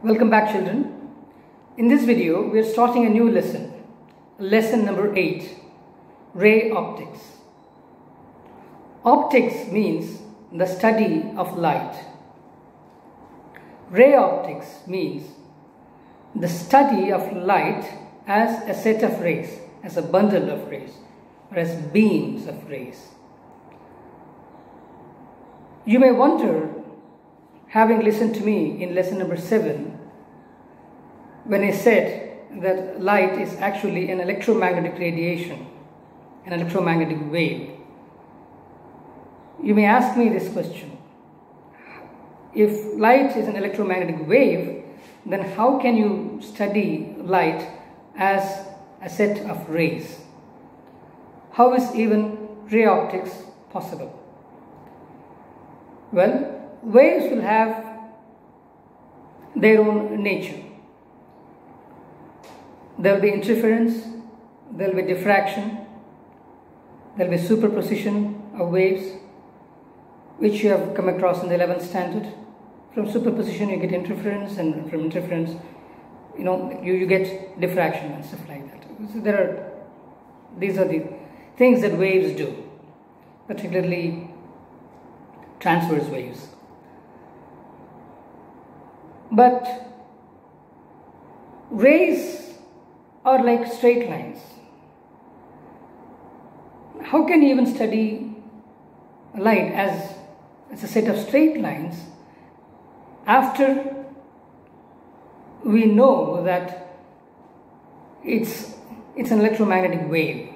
Welcome back children. In this video we are starting a new lesson. Lesson number 8 Ray Optics. Optics means the study of light. Ray optics means the study of light as a set of rays, as a bundle of rays, or as beams of rays. You may wonder, having listened to me in lesson number 7, when I said that light is actually an electromagnetic radiation, an electromagnetic wave. You may ask me this question if light is an electromagnetic wave, then how can you study light as a set of rays? How is even ray optics possible? Well, waves will have their own nature. There will be interference, there will be diffraction, there will be superposition of waves, which you have come across in the 11th standard. From superposition, you get interference, and from interference, you know, you, you get diffraction and stuff like that. So there are, these are the things that waves do, particularly transverse waves. But rays are like straight lines. How can you even study light as, as a set of straight lines after we know that it's, it's an electromagnetic wave?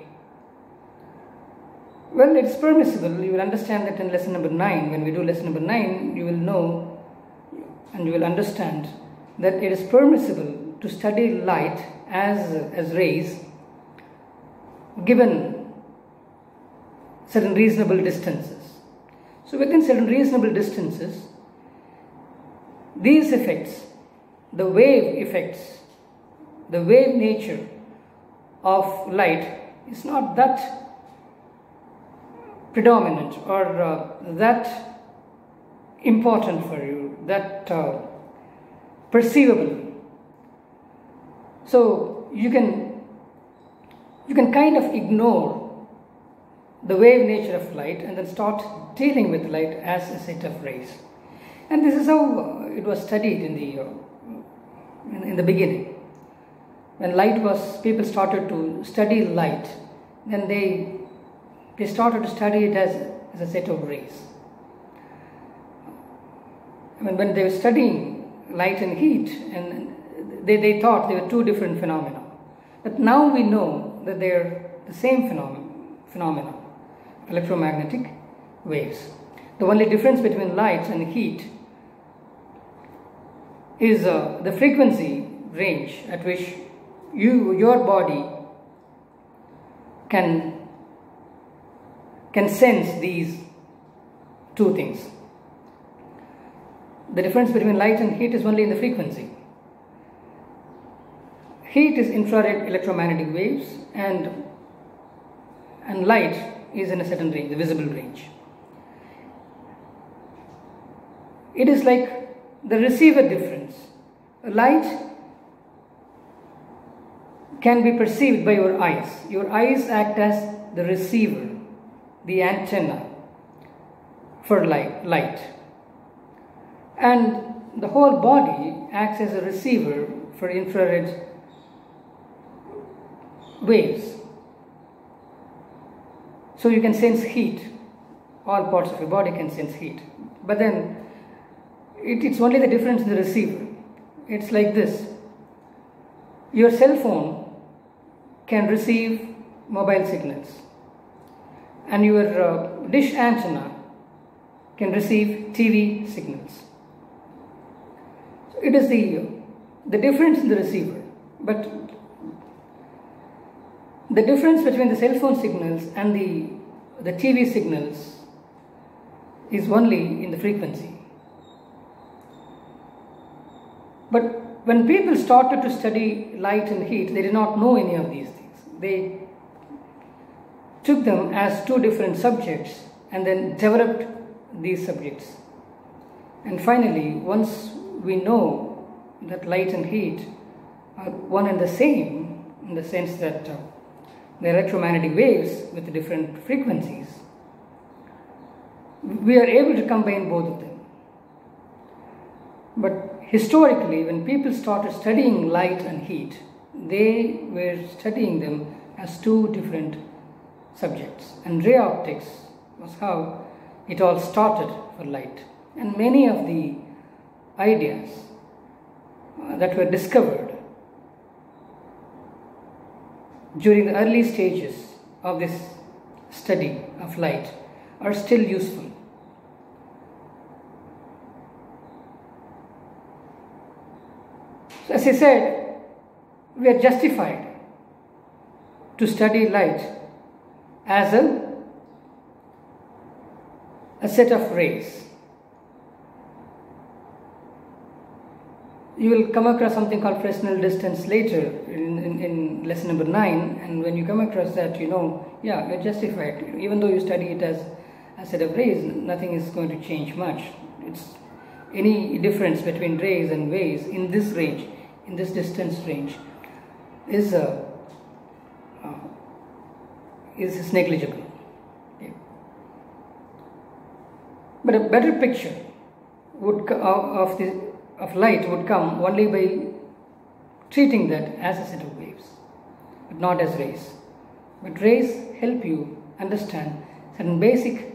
Well, it's permissible. You will understand that in lesson number 9. When we do lesson number 9, you will know and you will understand that it is permissible to study light as, as rays given certain reasonable distances. So, within certain reasonable distances, these effects, the wave effects, the wave nature of light is not that predominant or uh, that important for you, that uh, perceivable. So you can you can kind of ignore the wave nature of light and then start dealing with light as a set of rays. And this is how it was studied in the uh, in, in the beginning. When light was people started to study light, then they they started to study it as, as a set of rays. I mean, when they were studying light and heat, and they, they thought they were two different phenomena. But now we know that they're the same phenomenon, phenomena, electromagnetic waves. The only difference between light and heat is uh, the frequency range at which you, your body can can sense these two things. The difference between light and heat is only in the frequency. Heat is infrared electromagnetic waves and, and light is in a certain range, the visible range. It is like the receiver difference. Light can be perceived by your eyes. Your eyes act as the receiver the antenna for light, light. And the whole body acts as a receiver for infrared waves. So you can sense heat. All parts of your body can sense heat. But then it, it's only the difference in the receiver. It's like this. Your cell phone can receive mobile signals and your uh, dish antenna can receive TV signals. So it is the, the difference in the receiver, but the difference between the cell phone signals and the, the TV signals is only in the frequency. But when people started to study light and heat, they did not know any of these things. They took them as two different subjects and then developed these subjects. And finally, once we know that light and heat are one and the same in the sense that uh, the electromagnetic waves with different frequencies. We are able to combine both of them. But historically, when people started studying light and heat, they were studying them as two different subjects. And ray optics was how it all started for light. And many of the ideas uh, that were discovered during the early stages of this study of light are still useful. So, as I said, we are justified to study light as a, a set of rays. You will come across something called Fresnel distance later in, in, in, lesson number 9 and when you come across that you know, yeah, you're justified. Even though you study it as a set of rays, nothing is going to change much. It's any difference between rays and waves in this range, in this distance range, is uh, uh, is, negligible. But a better picture would of the of light would come only by treating that as a set of waves, but not as rays. But rays help you understand certain basic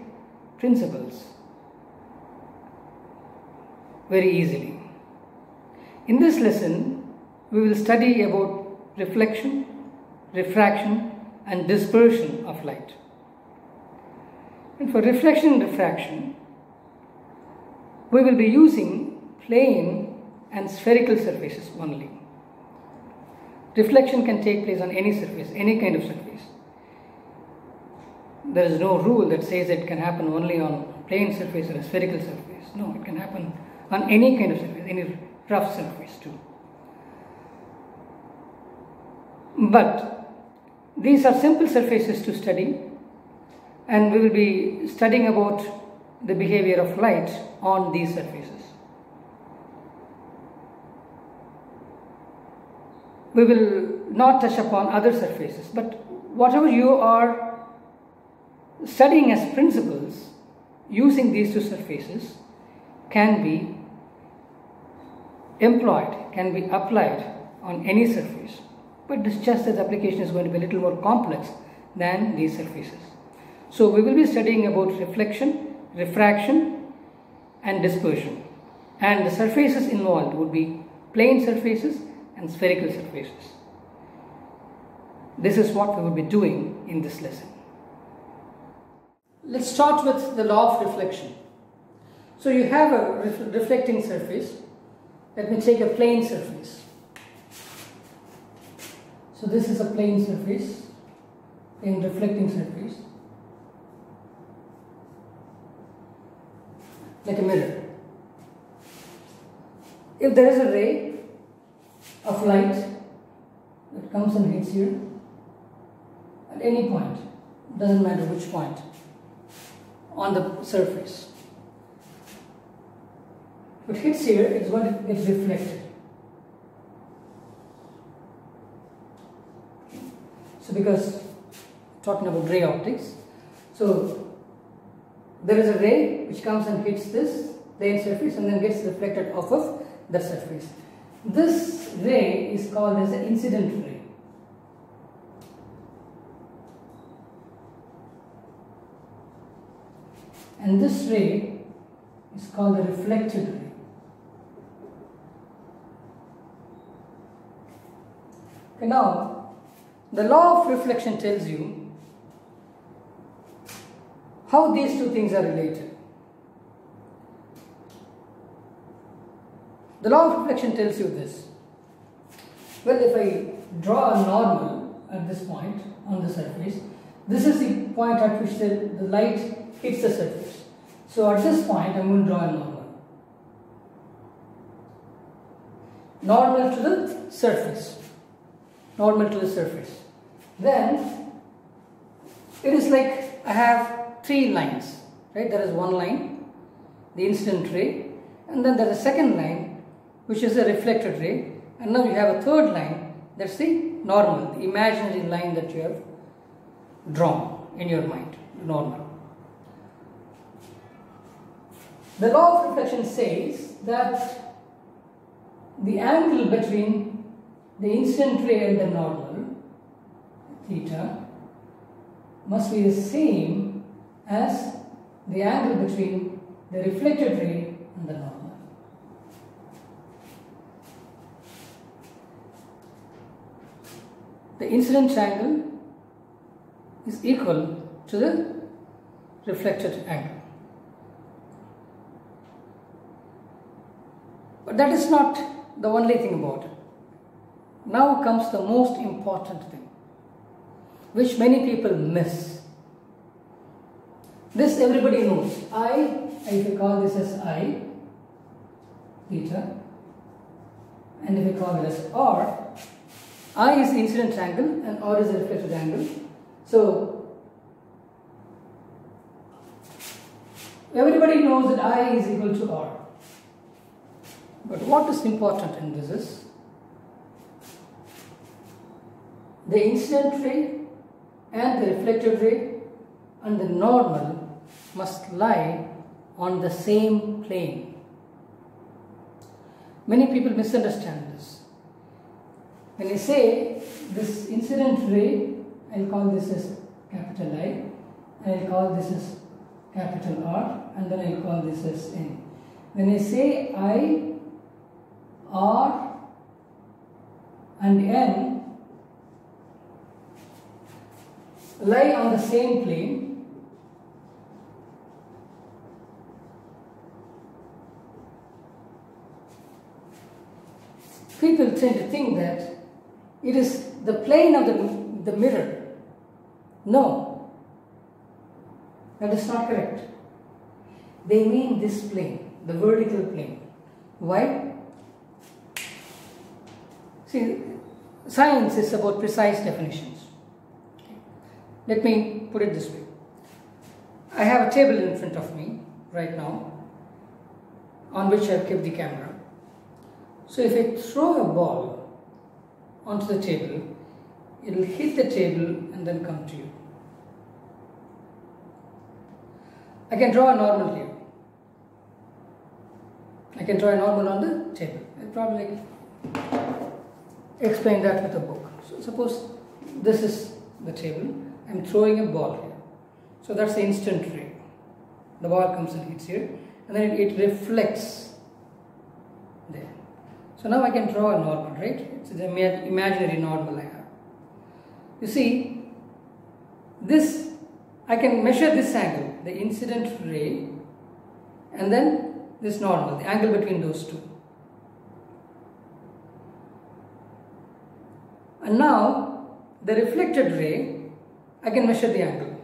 principles very easily. In this lesson, we will study about reflection, refraction, and dispersion of light. And for reflection and refraction, we will be using plane and spherical surfaces only. Reflection can take place on any surface, any kind of surface. There is no rule that says it can happen only on plane surface or a spherical surface. No, it can happen on any kind of surface, any rough surface too. But these are simple surfaces to study and we will be studying about the behavior of light on these surfaces. We will not touch upon other surfaces, but whatever you are studying as principles using these two surfaces can be employed, can be applied on any surface. But it's just the application is going to be a little more complex than these surfaces. So we will be studying about reflection, refraction and dispersion. And the surfaces involved would be plane surfaces and spherical surfaces. This is what we will be doing in this lesson. Let's start with the law of reflection. So you have a ref reflecting surface. Let me take a plane surface. So this is a plane surface, plane reflecting surface, like a mirror. If there is a ray of light that comes and hits here at any point, doesn't matter which point, on the surface. What hits here, it's going to reflected. So because talking about ray optics, so there is a ray which comes and hits this plane surface and then gets reflected off of the surface. This ray is called as the incident ray. And this ray is called the reflected ray. Okay, now the law of reflection tells you how these two things are related. The law of reflection tells you this. Well, if I draw a normal at this point on the surface, this is the point at which the, the light hits the surface. So at this point, I'm going to draw a normal. Normal to the surface. Normal to the surface. Then, it is like I have three lines, right? There is one line, the incident ray, and then there is a second line, which is a reflected ray, and now you have a third line, that's the normal, the imaginary line that you have drawn in your mind, normal. The law of reflection says that the angle between the incident ray and the normal, theta, must be the same as the angle between the reflected ray and the normal. The incident angle is equal to the reflected angle. But that is not the only thing about it. Now comes the most important thing, which many people miss. This everybody knows. I, if you call this as I, theta, and if you call it as R, I is the incident angle and R is the reflected angle. So, everybody knows that I is equal to R. But what is important in this is the incident ray and the reflected ray and the normal must lie on the same plane. Many people misunderstand this. When I say this incident ray, I'll call this as capital I, and I'll call this as capital R, and then I'll call this as N. When I say I R and N lie on the same plane people tend to think that it is the plane of the, the mirror. No, that is not correct. They mean this plane, the vertical plane. Why? See, science is about precise definitions. Let me put it this way. I have a table in front of me right now on which I have kept the camera. So if I throw a ball onto the table, it will hit the table and then come to you. I can draw a normal here. I can draw a normal on the table. I'll probably explain that with a book. So suppose this is the table. I'm throwing a ball here. So that's the instant ray. The ball comes and hits here and then it, it reflects. So now I can draw a normal, right? It's an imaginary normal I have. You see, this, I can measure this angle, the incident ray, and then this normal, the angle between those two. And now, the reflected ray, I can measure the angle.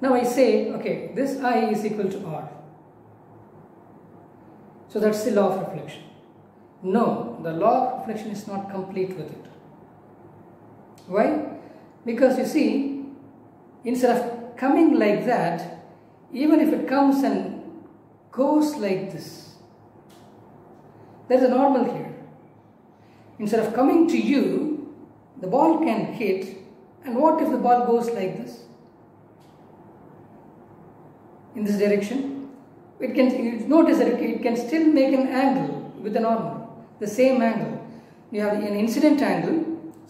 Now I say, okay, this I is equal to R. So that's the law of reflection. No, the law of reflection is not complete with it. Why? Because you see, instead of coming like that, even if it comes and goes like this, there's a normal here. Instead of coming to you, the ball can hit, and what if the ball goes like this? In this direction, it can you notice that it can still make an angle with the normal, the same angle. You have an incident angle,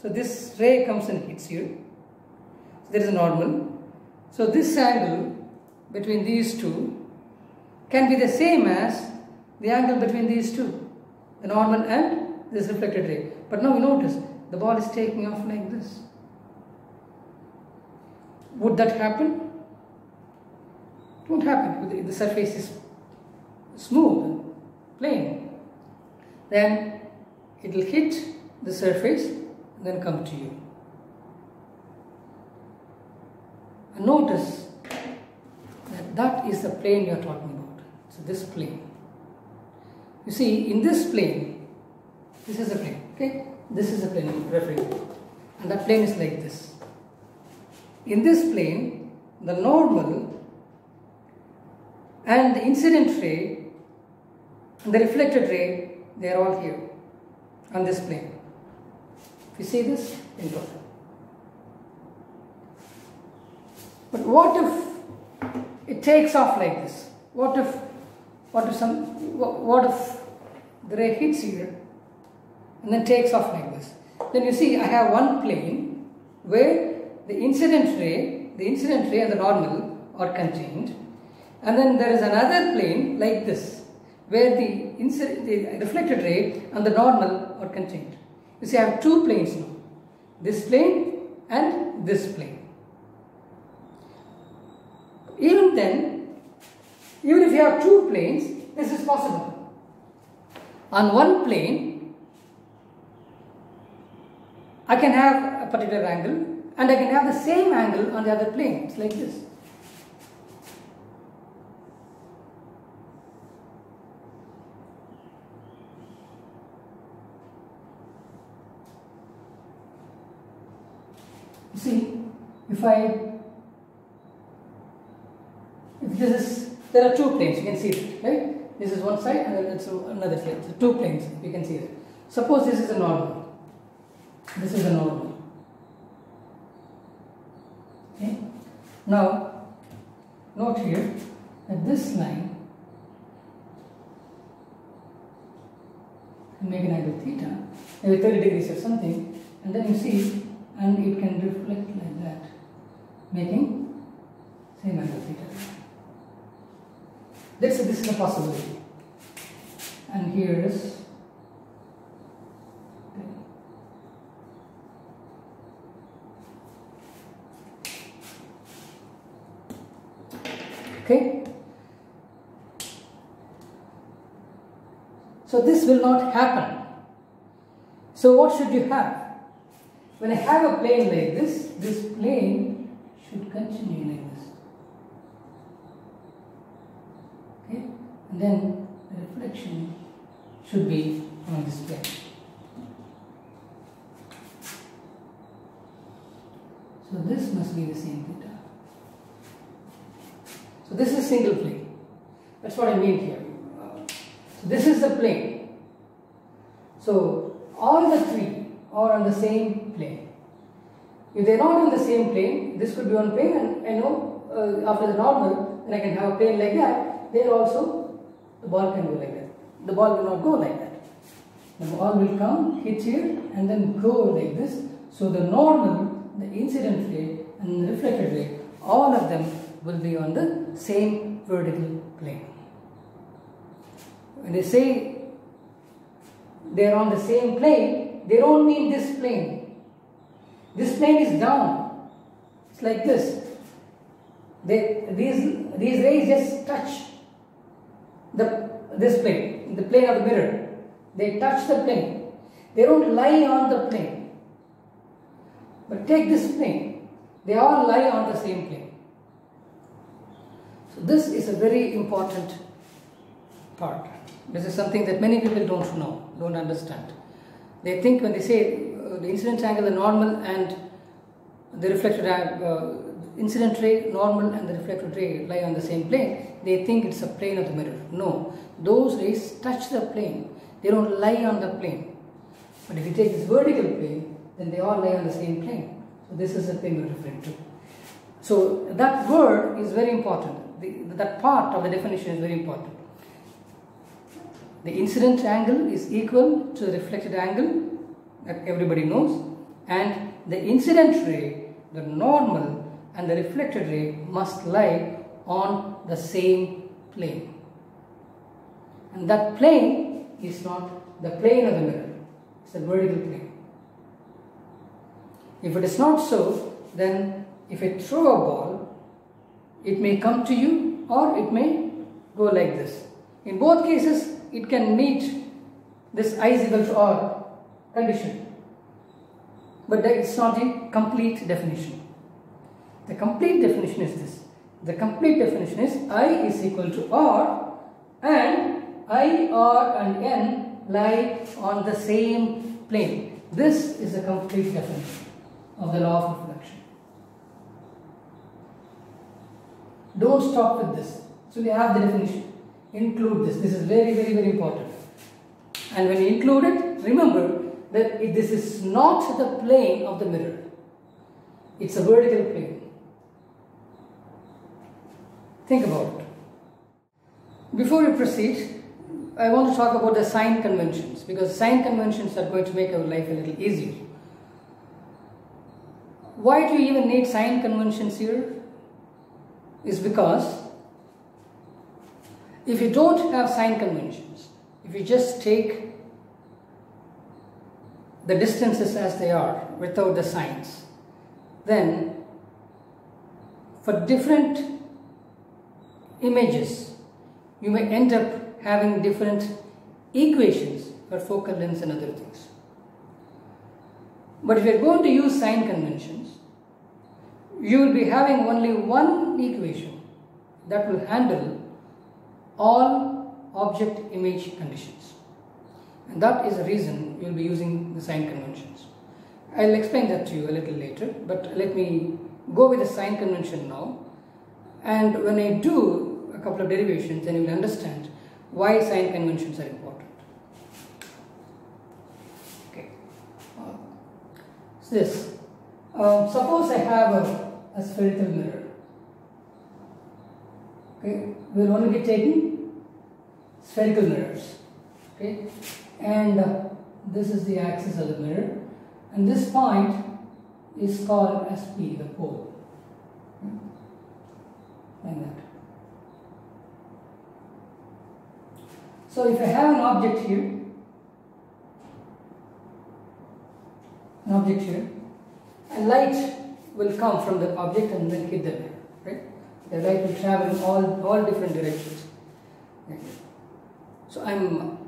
so this ray comes and hits you. So there is a normal. So this angle between these two can be the same as the angle between these two, the normal and this reflected ray. But now you notice the ball is taking off like this. Would that happen? It won't happen. The surface is smooth, and plain. Then it will hit the surface and then come to you. And notice that that is the plane you are talking about. So this plane. You see, in this plane, this is a plane, okay? This is a plane I'm referring to. And that plane is like this. In this plane, the normal and the incident ray and the reflected ray they are all here on this plane. If you see this, in total. But what if it takes off like this? What if, what if some, what if the ray hits here and then takes off like this? Then you see I have one plane where the incident ray, the incident ray and the normal are contained and then there is another plane like this where the, the reflected ray and the normal are contained. You see I have two planes now, this plane and this plane. Even then, even if you have two planes, this is possible. On one plane, I can have a particular angle and I can have the same angle on the other plane. It's like this. if this is there are two planes you can see it right? This is one side and then it's another side so two planes you can see it. Suppose this is a normal. This is a normal. Okay? Now note here that this line make an angle theta maybe 30 degrees or something and then you see and it can reflect like that making same angle theta this, this is a possibility. And here is okay. So this will not happen. So what should you have? When I have a plane like this, this plane should continue like this. Okay? And then the reflection should be on this plane. So this must be the same theta. So this is single plane. That's what I mean here. So this is the plane. So all the three are on the same plane. If they're not on the same plane, this could be one plane and I know uh, after the normal, then I can have a plane like that. There also, the ball can go like that. The ball will not go like that. The ball will come, hit here and then go like this. So the normal, the incident ray and the reflected ray, all of them will be on the same vertical plane. When they say they are on the same plane, they don't mean this plane. This plane is down. It's like this. They, these, these rays just touch the, this plane, the plane of the mirror. They touch the plane. They don't lie on the plane. But take this plane. They all lie on the same plane. So this is a very important part. This is something that many people don't know, don't understand. They think when they say the incident angle, the normal and the reflected uh, incident ray, normal and the reflected ray lie on the same plane, they think it's a plane of the mirror. No, those rays touch the plane. They don't lie on the plane. But if you take this vertical plane, then they all lie on the same plane. So this is the plane we're referring to. So that word is very important. The, that part of the definition is very important. The incident angle is equal to the reflected angle that everybody knows and the incident ray, the normal and the reflected ray must lie on the same plane. And that plane is not the plane of the mirror, it's a vertical plane. If it is not so, then if I throw a ball, it may come to you or it may go like this. In both cases, it can meet this I is equal to R condition. But it's not a complete definition. The complete definition is this. The complete definition is I is equal to R and I, R and N lie on the same plane. This is the complete definition of the law of reflection. Don't stop with this. So we have the definition. Include this. This is very, very, very important. And when you include it, remember that this is not the plane of the mirror. It's a vertical plane. Think about it. Before we proceed, I want to talk about the sign conventions because sign conventions are going to make our life a little easier. Why do you even need sign conventions here? Is because if you don't have sign conventions, if you just take the distances as they are without the signs, then for different images, you may end up having different equations for focal lengths and other things. But if you're going to use sign conventions, you will be having only one equation that will handle all object image conditions. And that is the reason you will be using the sign conventions. I'll explain that to you a little later, but let me go with the sign convention now. And when I do a couple of derivations, then you will understand why sign conventions are important. Okay. Uh, so this. Um, suppose I have a, a spherical mirror. Okay, we'll only be taking spherical mirrors. Okay, and this is the axis of the mirror, and this point is called as P, the pole. Hmm? Like that. So if I have an object here, an object here, and light will come from the object and then hit the mirror, right? The light will travel in all, all different directions. So I'm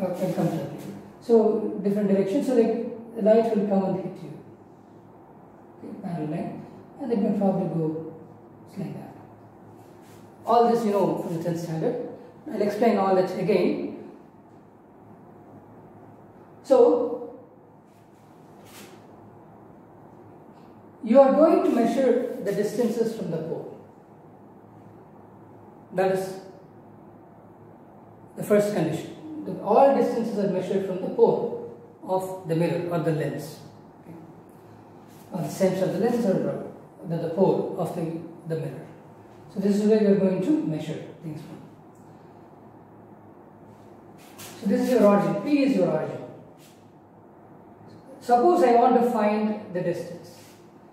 uh, I'll come to that. So different directions. So like the light will come and hit you. Okay, parallel line, and it can probably go like that. All this you know from the 10th standard. I'll explain all that again. So, you are going to measure the distances from the pole. That is the first condition. All distances are measured from the pole of the mirror or the lens. Okay. The center of the lens or the, the pole of the, the mirror. So this is where you are going to measure things from. So this is your origin. P is your origin. Suppose I want to find the distance.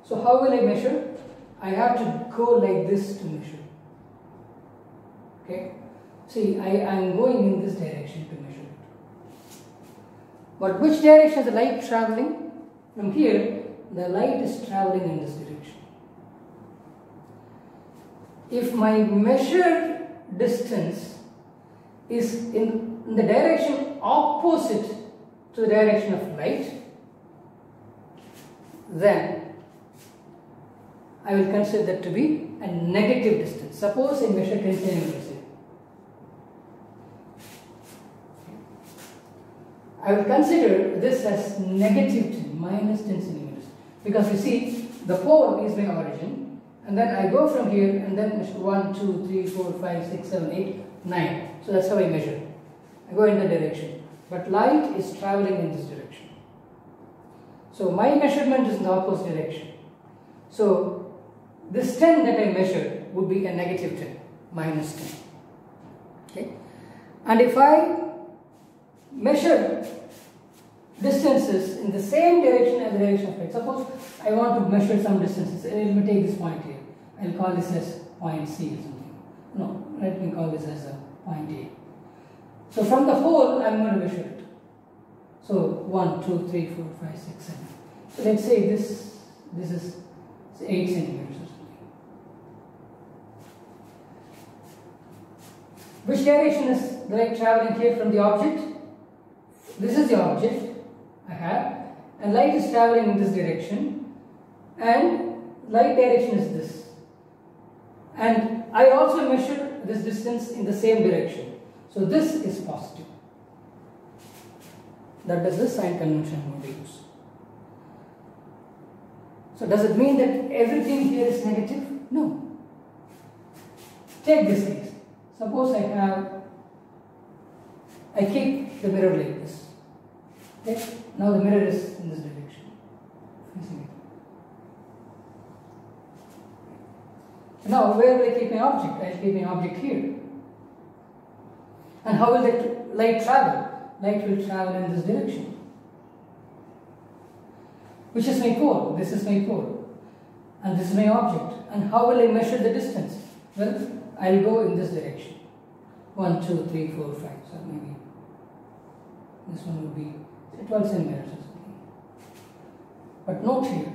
So how will I measure? I have to go like this to measure. Okay. See, I am going in this direction to measure. But which direction is the light traveling? From here, the light is traveling in this direction. If my measured distance is in, in the direction opposite to the direction of light, then I will consider that to be a negative distance. Suppose I measure 10 centimeters here. I will consider this as negative 10, minus 10 centimeters. Because you see, the pole is my origin, and then I go from here and then measure 1, 2, 3, 4, 5, 6, 7, 8, 9. So that's how I measure. I go in the direction. But light is traveling in this direction. So my measurement is in the opposite direction. So this 10 that I measured would be a negative 10, minus 10. Okay? And if I measure distances in the same direction as the direction of light, suppose I want to measure some distances, let me take this point here. I'll call this as point C or something. No, let me call this as a point A. So from the hole, I'm going to measure it. So 1, 2, 3, 4, 5, 6, 7. So let's say this, this is 8 centimeters or something. Which direction is the light traveling here from the object? This is the object I have, and light is traveling in this direction, and light direction is this. And I also measure this distance in the same direction. So this is positive. That is the sign convention I'm going to use. So does it mean that everything here is negative? No. Take this case. Suppose I have I keep the mirror like this. Okay? Now the mirror is in this direction, facing it. Now, where will I keep my object? I'll keep my object here. And how will the light travel? Light will travel in this direction. Which is my pole? This is my pole. And this is my object. And how will I measure the distance? Well, I'll go in this direction. 1, 2, 3, 4, 5. So maybe this one would be 12 centimeters or something. But note here,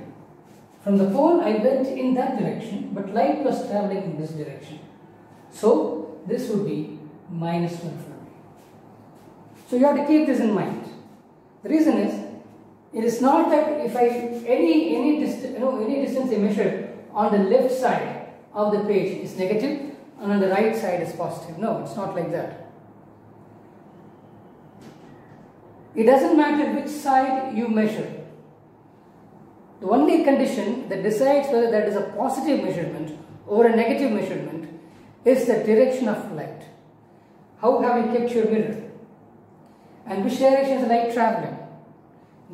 from the pole I went in that direction, but light was traveling in this direction. So this would be minus 1 for me. So you have to keep this in mind. The reason is, it is not that if I any any distance you know any distance I measure on the left side of the page is negative and on the right side is positive. No, it's not like that. It doesn't matter which side you measure. The only condition that decides whether that is a positive measurement or a negative measurement is the direction of light. How have you kept your mirror? And which direction is light traveling?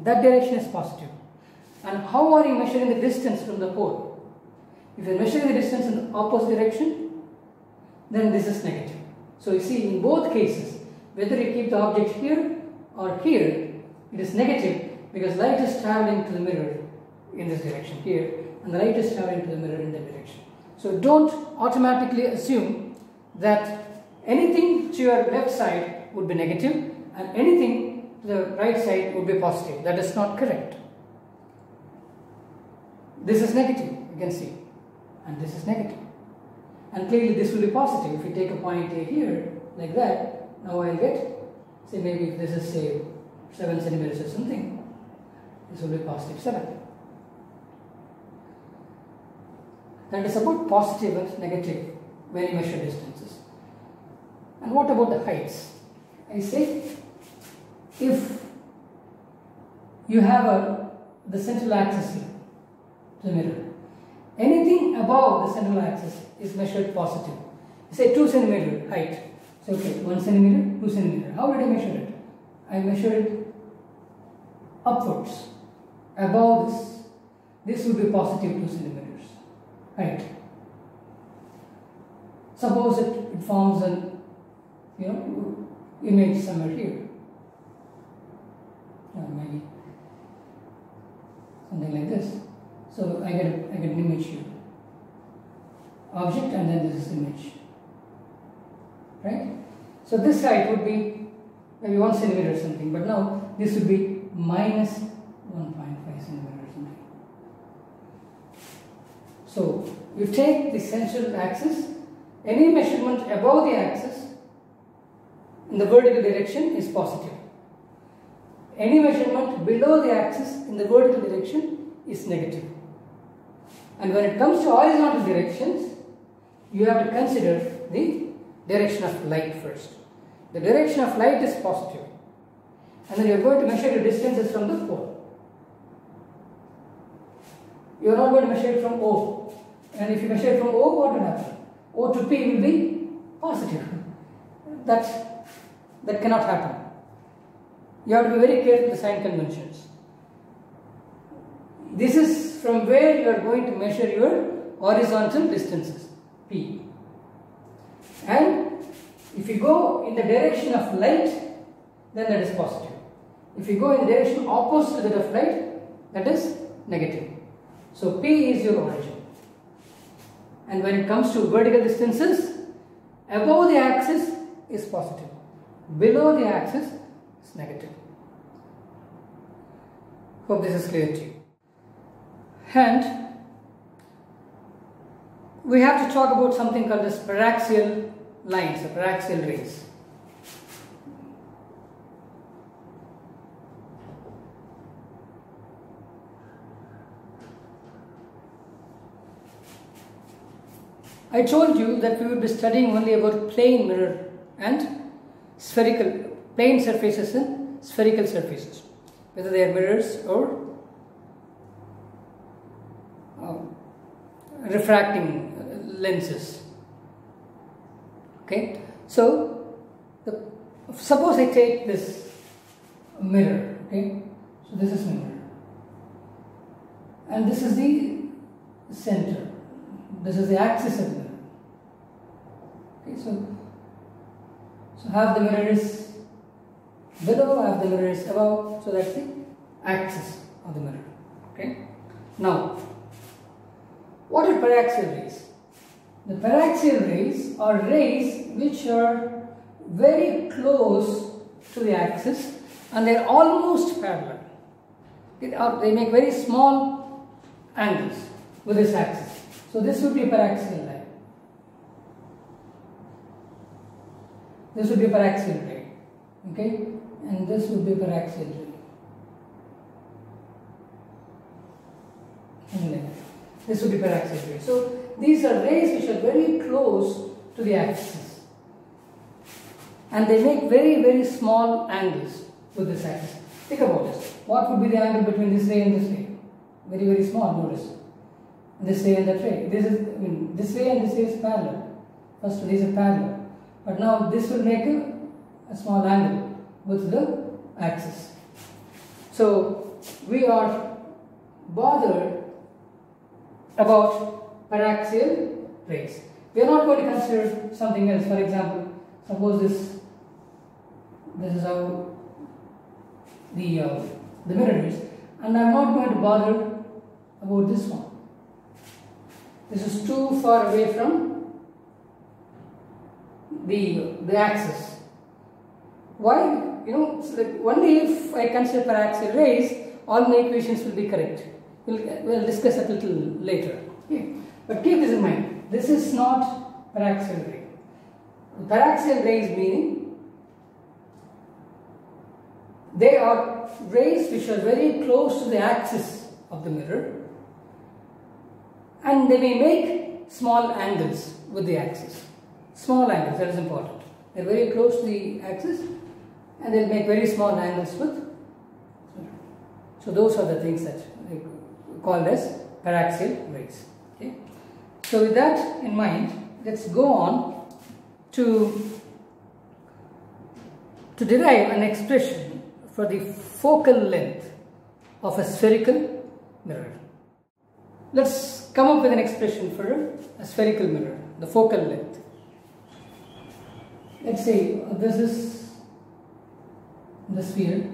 That direction is positive. And how are you measuring the distance from the pole? If you are measuring the distance in the opposite direction, then this is negative. So you see in both cases, whether you keep the object here or here, it is negative because light is traveling to the mirror in this direction here and the light is traveling to the mirror in that direction. So don't automatically assume that anything to your left side would be negative and anything to the right side would be positive. That is not correct. This is negative, you can see, and this is negative. And clearly this will be positive. If you take a point A here, like that, now I'll get, say maybe if this is say 7 centimeters or something, this will be positive 7. That is about positive and negative when you measure distances. And what about the heights? I say if you have a the central axis here, the mirror, anything above the central axis is measured positive. Say 2 centimeter height. So okay, 1 centimeter, 2 centimeter. How did I measure it? I measured it upwards, above this. This would be positive 2 centimeters right? Suppose it, it forms an you know image somewhere here. Or maybe something like this. So I get I get an image here. Object and then this is image. Right? So this side would be maybe one centimeter or something, but now this would be minus 1.5 centimeter or something. So you take the central axis, any measurement above the axis in the vertical direction is positive. Any measurement below the axis in the vertical direction is negative. And when it comes to horizontal directions, you have to consider the direction of light first. The direction of light is positive. And then you are going to measure the distances from the pole. You are not going to measure it from O. And if you measure it from O, what will happen? O to P will be positive. That, that cannot happen. You have to be very careful with the sign conventions. This is from where you are going to measure your horizontal distances, P. And if you go in the direction of light, then that is positive. If you go in the direction opposite to that of light, that is negative. So P is your origin. And when it comes to vertical distances, above the axis is positive. Below the axis is negative. Hope this is clear to you. And we have to talk about something called as paraxial lines, paraxial rays. I told you that we would be studying only about plane mirror and spherical, plane surfaces and spherical surfaces, whether they are mirrors or um, refracting lenses. Okay, so the suppose I take this mirror, okay? So this is mirror. And this is the center. This is the axis of the mirror. Okay, so, so half the mirror is below, half the mirror is above, so that's the axis of the mirror. Okay? Now, what are paraxial rays? The paraxial rays are rays which are very close to the axis and they are almost parallel. They make very small angles with this axis. So this would be paraxial line. This would be paraxial ray. Okay? And this would be paraxial ray. This would be paraxial ray. So these are rays which are very close to the axis. And they make very, very small angles with this axis. Think about this. What would be the angle between this ray and this ray? Very, very small, notice. This ray and that ray. This is, I mean, this ray and this ray is parallel. First, these are parallel. But now this will make a, a small angle with the axis. So, we are bothered about paraxial rays. We are not going to consider something else. For example, suppose this this is how the uh, the mirror is, and I am not going to bother about this one. This is too far away from the the axis. Why? You know, like only if I consider paraxial rays, all my equations will be correct. We'll, we'll discuss a little later. But keep this in mind. This is not paraxial ray. Paraxial rays meaning they are rays which are very close to the axis of the mirror and they may make small angles with the axis. Small angles, that is important. They are very close to the axis and they'll make very small angles with. So those are the things that called as paraxial rays. So with that in mind, let's go on to, to derive an expression for the focal length of a spherical mirror. Let's come up with an expression for a, a spherical mirror, the focal length. Let's say uh, this is the sphere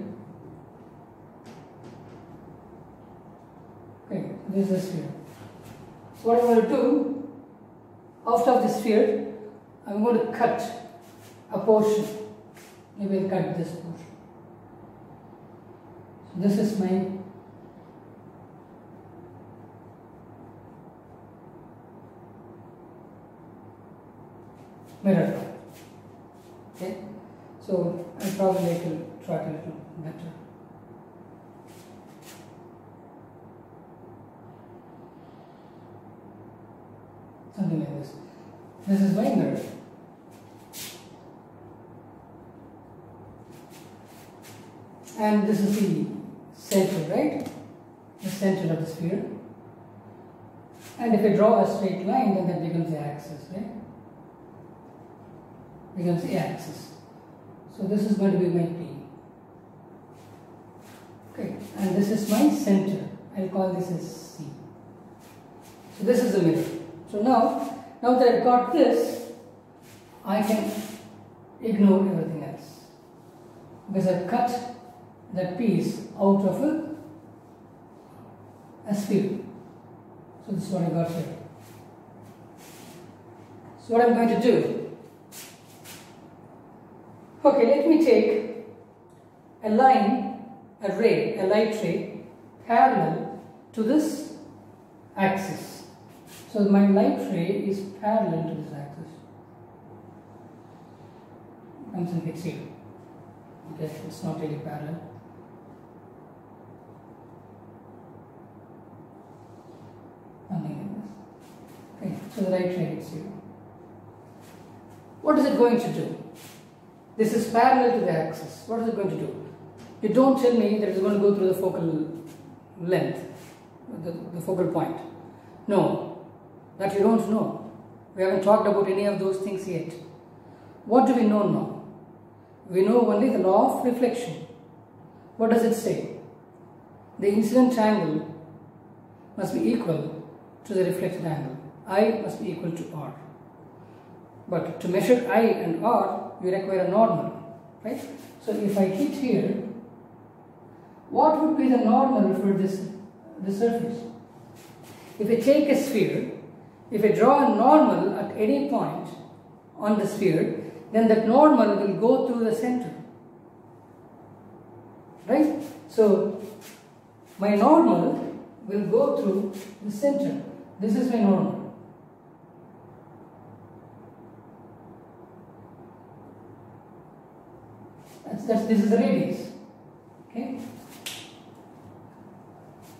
Okay, this is the sphere. So what I'm going to do, out of the sphere, I'm going to cut a portion. Maybe I'll cut this portion. So this is my mirror. Okay, so I'll probably make it track a little better. something like this. This is my mirror. And this is the center, right? The center of the sphere. And if I draw a straight line, then that becomes the axis, right? Becomes the axis. So this is going to be my P. Okay, and this is my center. I'll call this as C. So this is the mirror. So now, now that I've got this, I can ignore everything else. Because I've cut that piece out of a, a sphere. So this is what I got here. So what I'm going to do, okay, let me take a line, a ray, a light ray, parallel to this axis. So my light ray is parallel to this axis. Comes and hits here. Okay, it's not really parallel. Something like this. What is it going to do? This is parallel to the axis. What is it going to do? You don't tell me that it's going to go through the focal length, the, the focal point. No, that you don't know. We haven't talked about any of those things yet. What do we know now? we know only the law of reflection. What does it say? The incident angle must be equal to the reflected angle. I must be equal to R. But to measure I and R, we require a normal, right? So if I hit here, what would be the normal for this, this surface? If I take a sphere, if I draw a normal at any point on the sphere, then that normal will go through the center. Right? So, my normal will go through the center. This is my normal. That's, this is the radius. Okay?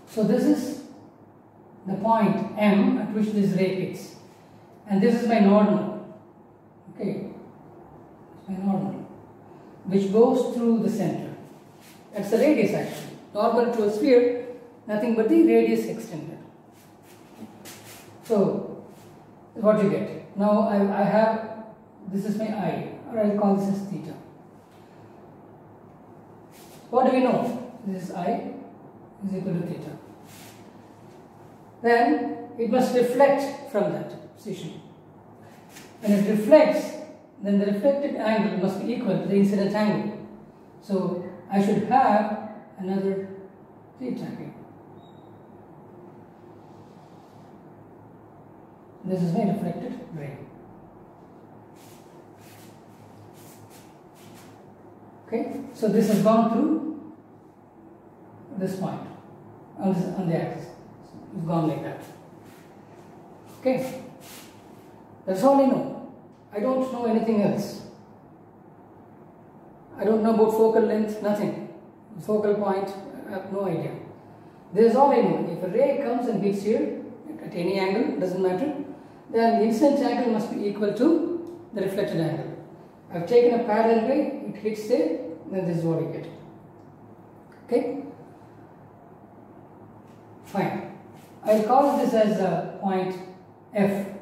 So, this is the point M at which this ray hits. And this is my normal. Okay? my normal, which goes through the center. That's the radius actually. Normal to a sphere, nothing but the radius extended. So, what you get. Now I, I have, this is my I, or I'll call this as theta. What do we know? This is I is equal to theta. Then it must reflect from that position. When it reflects, then the reflected angle must be equal to the incident angle. So I should have another theta here. This is my reflected ray. Okay, so this has gone through this point on, this, on the axis. It's gone like that. Okay, that's all I know. I don't know anything else. I don't know about focal length, nothing. Focal point, I have no idea. This is all I know. If a ray comes and hits here at any angle, doesn't matter, then the incident angle must be equal to the reflected angle. I've taken a parallel ray, it hits there, then this is what you get. Okay? Fine. I'll call this as a point F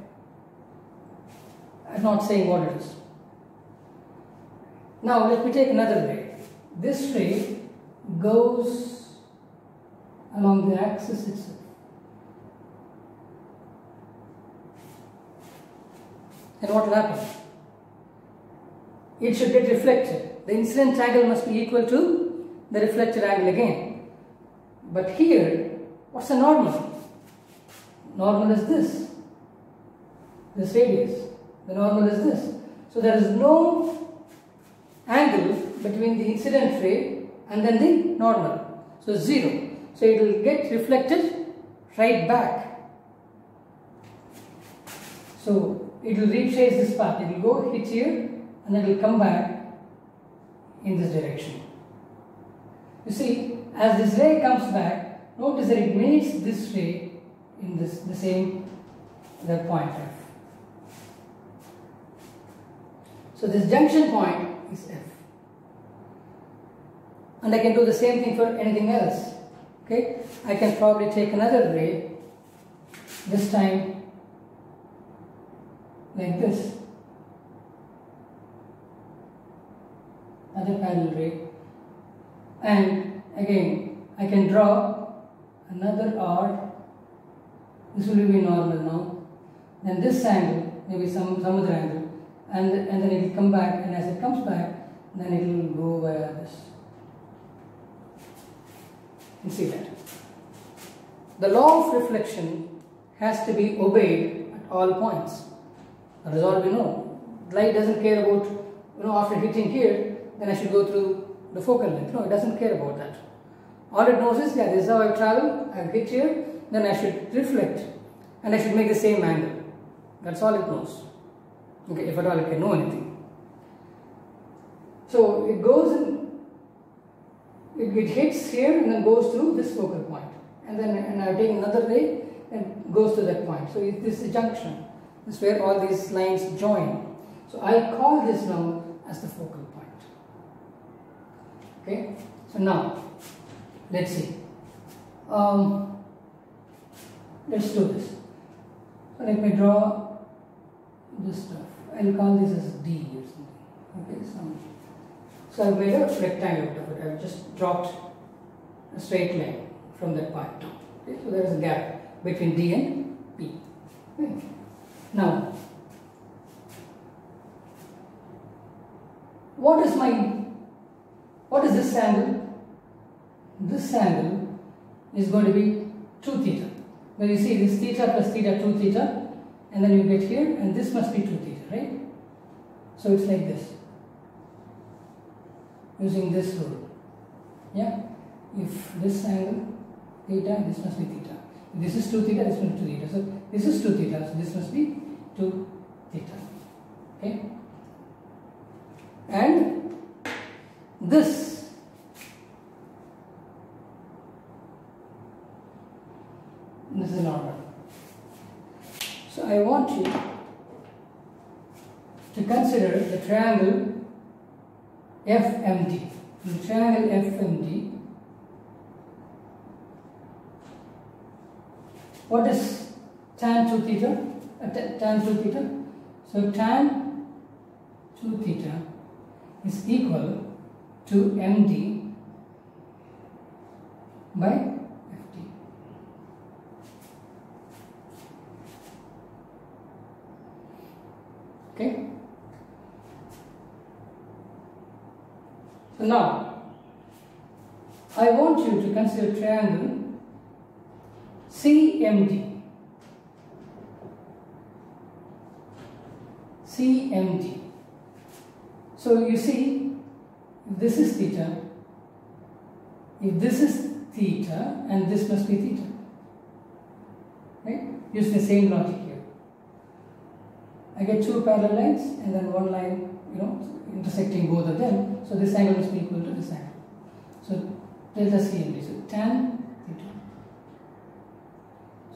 I'm not saying what it is. Now let me take another ray. This ray goes along the axis itself. And what will happen? It should get reflected. The incident angle must be equal to the reflected angle again. But here, what's the normal? Normal is this, this radius. The normal is this. So there is no angle between the incident ray and then the normal. So 0. So it will get reflected right back. So it will retrace this path. It will go hit here and it will come back in this direction. You see, as this ray comes back, notice that it meets this ray in this the same that point F. So this junction point is F. And I can do the same thing for anything else. Okay, I can probably take another ray, this time like this, another parallel ray, and again I can draw another R. This will be normal now. Then this angle, maybe some, some other angle, and, and then it will come back and as it comes back then it will go via this. You see that. The law of reflection has to be obeyed at all points. That is all we know. Light doesn't care about, you know, after hitting here, then I should go through the focal length. No, it doesn't care about that. All it knows is, yeah, this is how I travel, I hit here, then I should reflect and I should make the same angle. That's all it knows okay, if at all it can know anything. So it goes in, it, it hits here and then goes through this focal point. And then and I take another ray and goes to that point. So it, this is a junction. This is where all these lines join. So I call this now as the focal. Okay, so now let's see. Um, let's do this. So let me draw this stuff. I'll call this as D or something. Okay, so So I've made a rectangle out of it. I've just dropped a straight line from that point down. Okay? So there is a gap between D and P. Okay? Now, what is my, what is this angle? This angle is going to be 2 theta. Now you see this theta plus theta 2 theta and then you get here and this must be 2 theta, right? So it's like this using this rule. Yeah, if this angle theta, this must be theta. This is 2 theta, this must be 2 theta. So this is 2 theta, so this must be 2 theta. Okay, and this this is normal. So I want you to consider the triangle FMD. The triangle FMD. What is tan 2 theta? Uh, tan 2 theta? So tan 2 theta is equal to MD by FD. Okay? So now, I want you to consider triangle CMD. CMD. So you see, if this is theta, if this is theta, and this must be theta. Right? Use the same logic here. I get two parallel lines and then one line, you know, intersecting both of them. So this angle must be equal to this angle. So delta CMD. So tan theta.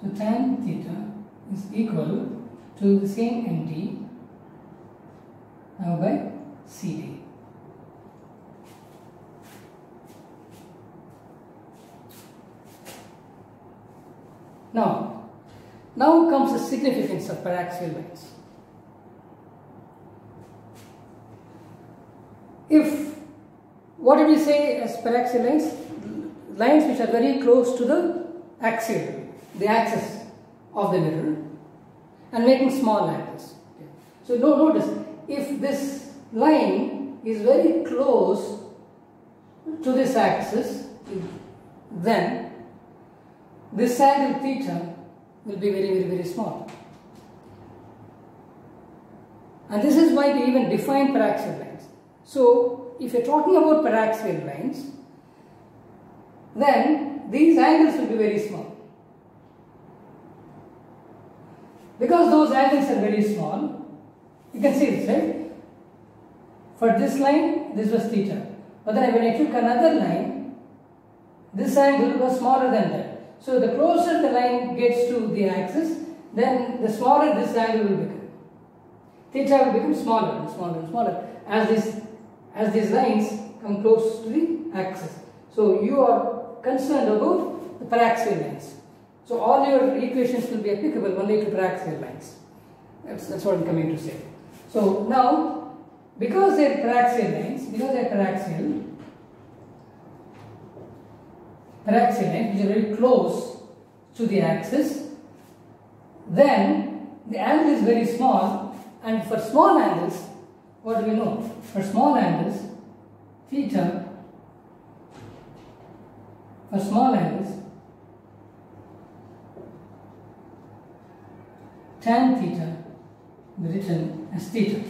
So tan theta is equal to the same MD now by CD. Now, now comes the significance of paraxial lines. If, what do we say as paraxial lines? Lines which are very close to the axial, the axis of the mirror and making small angles. So no, notice, if this line is very close to this axis, then this angle theta will be very, very, very small. And this is why we even define paraxial lines. So, if you're talking about paraxial lines, then these angles will be very small. Because those angles are very small, you can see this, right? For this line, this was theta. But then when I took another line, this angle was smaller than that. So the closer the line gets to the axis, then the smaller this angle will become. Theta will become smaller and smaller and smaller as this as these lines come close to the axis. So you are concerned about the paraxial lines. So all your equations will be applicable only to paraxial lines. That's, that's what I'm coming to say. So now, because they're paraxial lines, because they're paraxial, paraxial lines which are very close to the axis, then the angle is very small and for small angles, what do we know? For small angles, theta, for small angles, tan theta written as theta.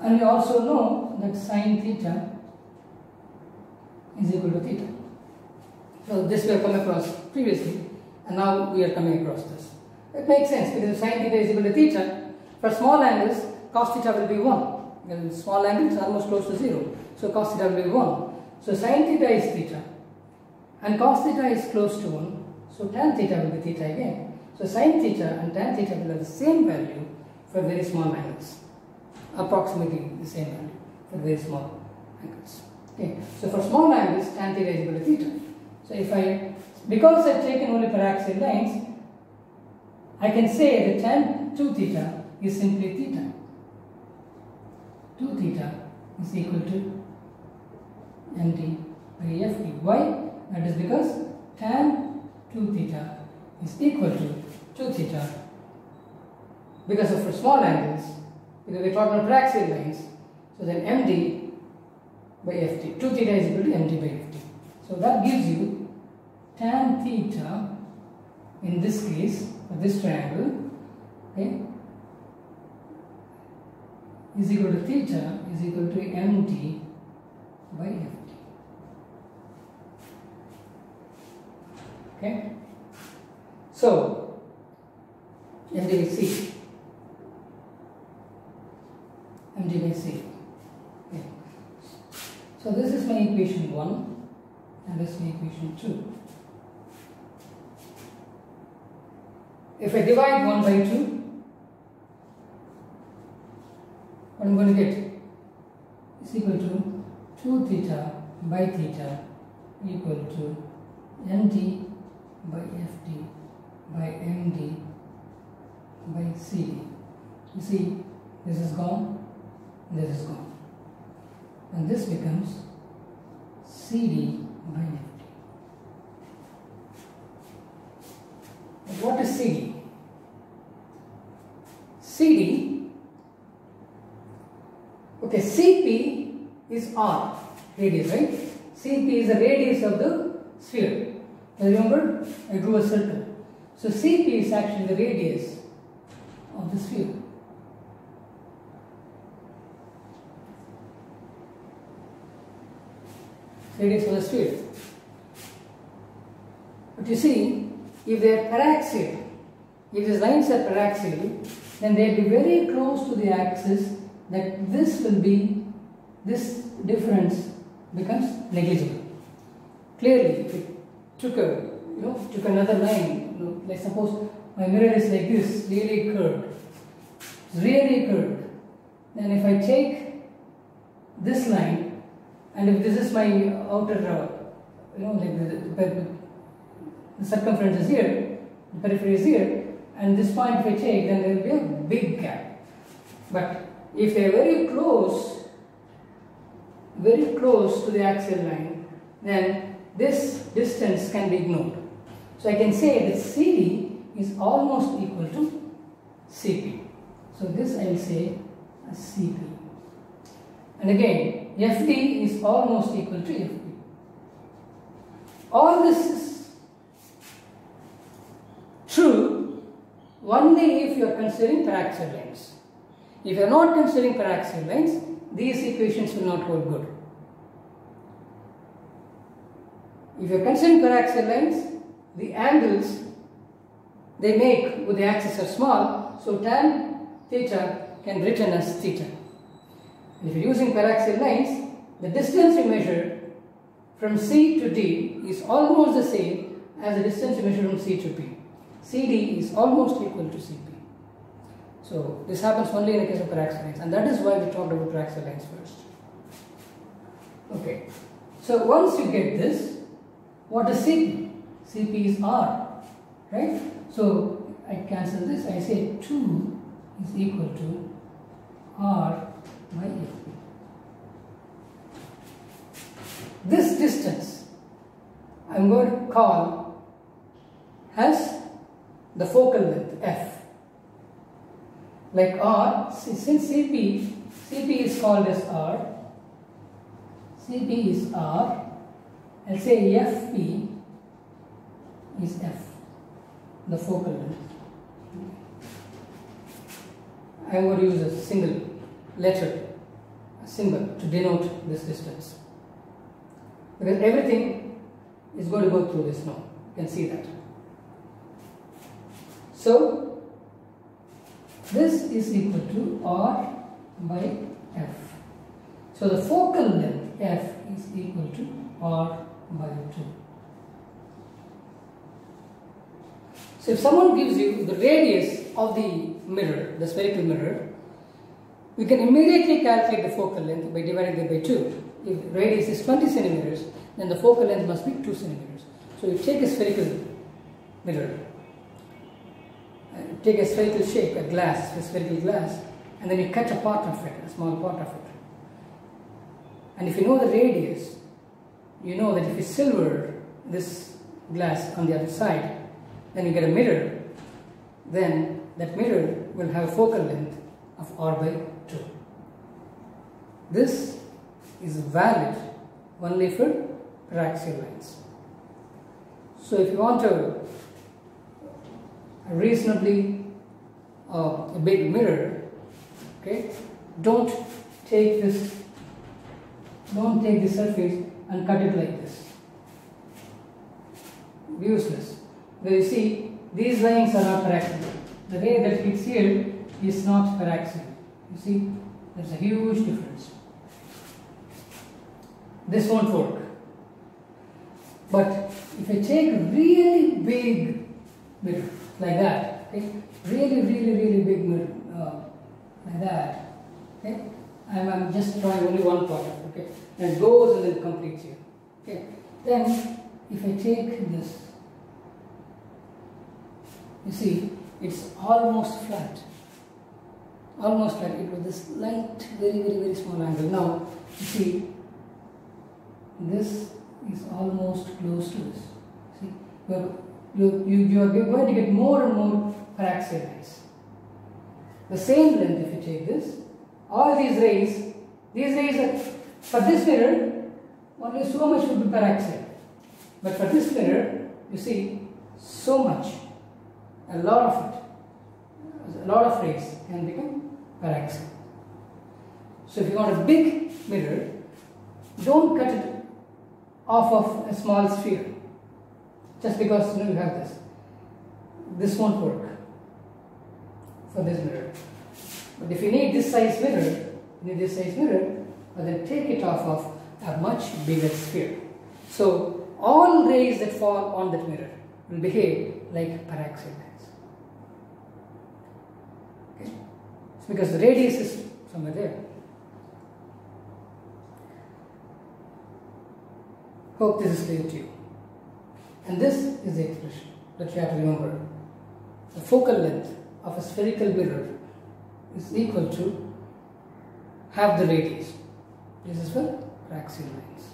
And we also know that sine theta is equal to theta. So this we have come across previously and now we are coming across this. It makes sense because sine theta is equal to theta, for small angles cos theta will be 1. Because small angles are almost close to 0. So cos theta will be 1. So sine theta is theta and cos theta is close to 1. So tan theta will be theta again. So sine theta and tan theta will have the same value for very small angles. Approximately the same value for very small angles. Okay. So for small angles, tan theta is equal to theta. So if I, because I've taken only paraxial lines, I can say that tan 2 theta is simply theta. 2 theta is equal to MD by FD. Why? That is because tan 2 theta is equal to 2 theta because of for small angles because we're talking about paraxial lines so then MD by FD 2 theta is equal to MD by FD so that gives you tan theta in this case for this triangle okay is equal to theta is equal to mt by FT okay? So MD by C. MD by C. Okay. so this is my equation 1 and this is my equation 2 if I divide 1 by 2 what I'm going to get is equal to 2 theta by theta equal to md by fd by md by cd. You see, this is gone, this is gone. And this becomes cd by fd. What is cd? Cd, okay, cp is r, radius, right? cp is the radius of the sphere. Remember, I drew a circle. So Cp is actually the radius of the sphere. Radius of the sphere. But you see, if they are paraxial, if these lines are paraxial, then they will be very close to the axis that this will be, this difference becomes negligible. Clearly, if it took a, you know, took another line, you know, like suppose my mirror is like this, really curved, really curved. Then if I take this line, and if this is my outer, uh, you know, like the, the, the circumference is here, the periphery is here, and this point I take, then there will be a big gap. But if they are very close, very close to the axial line, then this distance can be ignored. So I can say that CD is almost equal to CP. So this I will say as CP. And again, FD is almost equal to FP. All this is only if you are considering paraxial lines. If you are not considering paraxial lines, these equations will not hold good. If you are considering paraxial lines, the angles they make with the axis are small, so tan theta can be written as theta. And if you are using paraxial lines, the distance you measure from C to D is almost the same as the distance you measure from C to P. CD is almost equal to CP. So this happens only in the case of paraxial lines and that is why we talked about paraxial lines first. Okay, so once you get this, what is CP? CP is R, right? So I cancel this, I say 2 is equal to R by FP. This distance I am going to call as the focal length F. Like R, since CP, CP is called as R, CP is R, I'll say FP is F, the focal length. Going to use a single letter, a symbol to denote this distance. Because everything is going to go through this now. You can see that. So, this is equal to R by F. So, the focal length F is equal to R by 2. So, if someone gives you the radius of the mirror, the spherical mirror, we can immediately calculate the focal length by dividing it by 2. If radius is 20 centimeters, then the focal length must be 2 centimeters. So, you take a spherical mirror, take a spherical shape, a glass, a spherical glass, and then you cut a part of it, a small part of it. And if you know the radius, you know that if you silver this glass on the other side, then you get a mirror, then that mirror will have a focal length of r by 2. This is valid only for paraxial lines. So if you want a reasonably uh, a big mirror, okay, don't take this, don't take the surface and cut it like this. Useless. Where you see, these lines are not paraxial. The way that it's here is not paraxial. You see, there's a huge difference. This won't work. But if I take a really big mirror, like that, okay, really, really, really big mirror, uh, like that, okay, I'm, I'm just drawing only one part okay, and it goes and then completes here, okay. Then, if I take this, you see, it's almost flat, almost flat. It was this light, very, very, very small angle. Now, you see, this is almost close to this. See, you're, you, you, you are going to get more and more paraxial rays. The same length, if you take this, all these rays, these rays are, for this mirror, only so much would be paraxial. But for this mirror, you see, so much, a lot of it, a lot of rays can become paraxial. So if you want a big mirror, don't cut it off of a small sphere just because you, know, you have this. This won't work for this mirror. But if you need this size mirror, you need this size mirror, but then take it off of a much bigger sphere. So all rays that fall on that mirror will behave like paraxial lines. Okay? It's because the radius is somewhere there. Hope this is clear to you. And this is the expression that you have to remember. The focal length of a spherical mirror is equal to half the radius. This is for paraxial lines.